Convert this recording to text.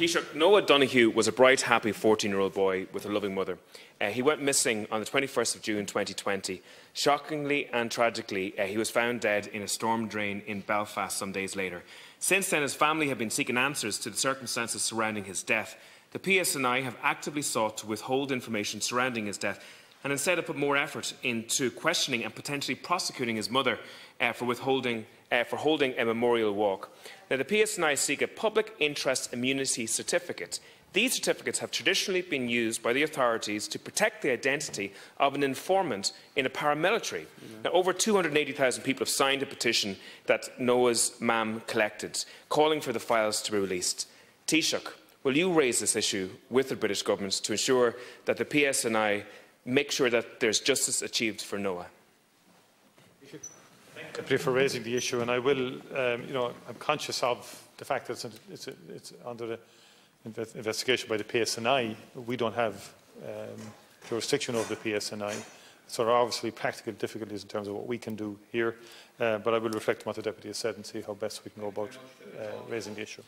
Taoiseach, Noah Donohue was a bright, happy 14-year-old boy with a loving mother. Uh, he went missing on the 21st of June 2020. Shockingly and tragically, uh, he was found dead in a storm drain in Belfast some days later. Since then, his family have been seeking answers to the circumstances surrounding his death. The PSNI have actively sought to withhold information surrounding his death and instead have put more effort into questioning and potentially prosecuting his mother uh, for, withholding, uh, for holding a memorial walk. Now, the PSNI seek a public interest immunity certificate. These certificates have traditionally been used by the authorities to protect the identity of an informant in a paramilitary. Mm-hmm. Now, over 280,000 people have signed a petition that Noah's MAM collected, calling for the files to be released. Taoiseach, will you raise this issue with the British Government to ensure that the PSNI make sure that there's justice achieved for Noah? Thank you for raising the issue, and I will, um, you know, I'm conscious of the fact that it's, it's, it's under the investigation by the PSNI. We don't have um, jurisdiction over the PSNI. So there are obviously practical difficulties in terms of what we can do here, uh, but I will reflect on what the Deputy has said and see how best we can go about uh, raising the issue.